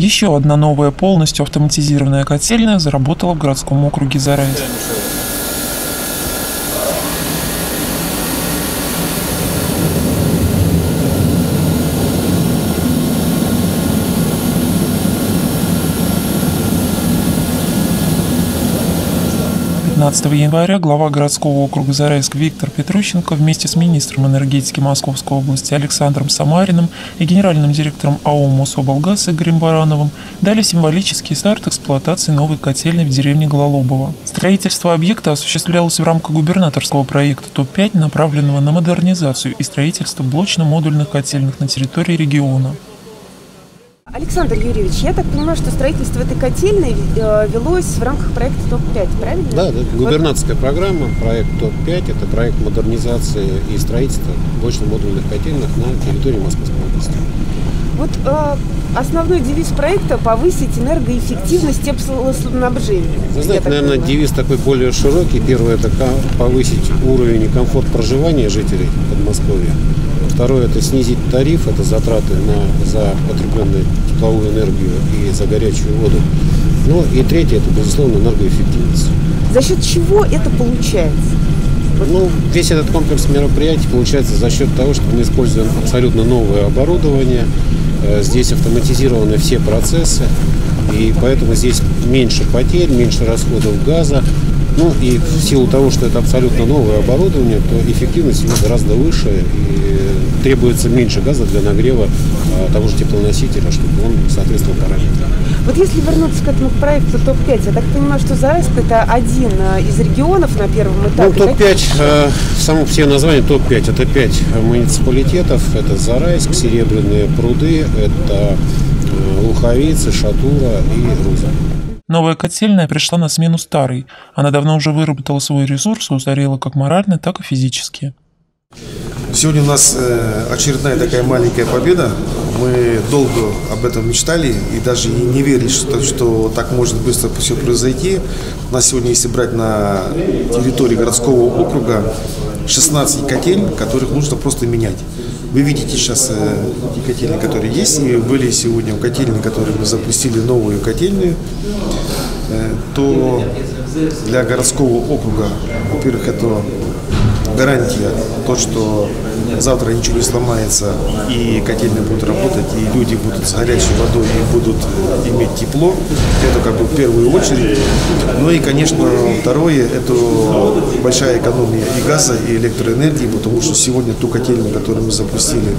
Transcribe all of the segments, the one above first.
Еще одна новая полностью автоматизированная котельная заработала в городском округе Зарайск. 15 января глава городского округа Зарайск Виктор Петрущенко вместе с министром энергетики Московской области Александром Самариным и генеральным директором АО «Мособлгаз» Игорем Барановым дали символический старт эксплуатации новой котельной в деревне Гололобово. Строительство объекта осуществлялось в рамках губернаторского проекта ТОП-5, направленного на модернизацию и строительство блочно-модульных котельных на территории региона. Александр Юрьевич, я так понимаю, что строительство этой котельной э, велось в рамках проекта ТОП-5, правильно? Да, да, губернаторская вот. программа, проект ТОП-5, это проект модернизации и строительства блочно-модульных котельных на территории Московской области. Вот э, основной девиз проекта – повысить энергоэффективность теплоснабжения. Вы знаете, наверное, понимаю. девиз такой более широкий. Первое – это повысить уровень и комфорт проживания жителей Подмосковья. Второе – это снизить тариф, это затраты на, за потребленную тепловую энергию и за горячую воду. Ну и третье – это, безусловно, энергоэффективность. За счет чего это получается? Ну, весь этот комплекс мероприятий получается за счет того, что мы используем абсолютно новое оборудование. Э, здесь автоматизированы все процессы, и поэтому здесь меньше потерь, меньше расходов газа, ну и в силу того, что это абсолютно новое оборудование, то эффективность его гораздо выше и требуется меньше газа для нагрева а, того же теплоносителя, чтобы он соответствовал параметрам. Вот если вернуться к этому проекту ТОП-5, я так понимаю, что Зарайск это один а, из регионов на первом этапе. Ну, ТОП-5, э, само все название ТОП-5, это 5 муниципалитетов, это Зарайск, Серебряные пруды, это э, Луховицы, Шатура и Руза. Новая котельная пришла на смену старой. Она давно уже выработала свой ресурс и устарела как морально, так и физически. Сегодня у нас э, очередная такая маленькая победа. Мы долго об этом мечтали и даже не верили, что, что так может быстро все произойти. У нас сегодня, если брать на территории городского округа, 16 котель, которых нужно просто менять. Вы видите сейчас э, те котельные, которые есть, и были сегодня в котельной, которые мы запустили новую котельную, э, то для городского округа, во-первых, это гарантия, то, что завтра ничего не сломается, и котельная будет работать, и люди будут с горячей водой и будут иметь тепло. Это как бы в первую очередь. Ну и, конечно, второе, это большая экономия и газа, и электроэнергии, потому что сегодня ту котельную, которую мы запустили,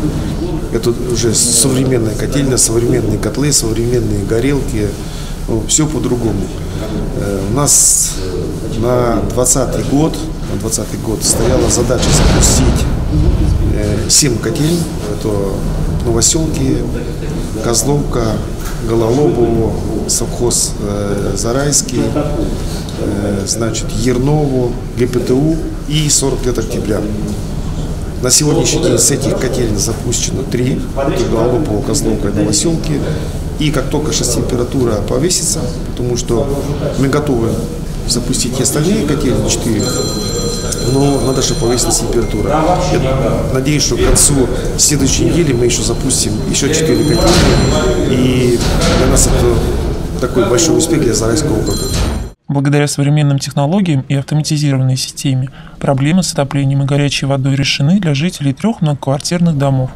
это уже современная котельная, современные котлы, современные горелки, ну, все по-другому. Э, у нас на 2020 год, на 2020 год стояла задача запустить 7 котель. Это Новоселки, Козловка, Гололобово, совхоз э, Зарайский, э, значит, Ернову, ГПТУ и 40 лет октября. На сегодняшний день с этих котель запущено три. Гололобово, Козловка и Новоселки. И как только сейчас температура повесится, потому что мы готовы запустить и остальные котельные 4, но надо, чтобы повысилась температура. Я надеюсь, что к концу следующей недели мы еще запустим еще 4 котельные, и для нас это такой большой успех для Зарайского округа. Благодаря современным технологиям и автоматизированной системе проблемы с отоплением и горячей водой решены для жителей трех многоквартирных домов.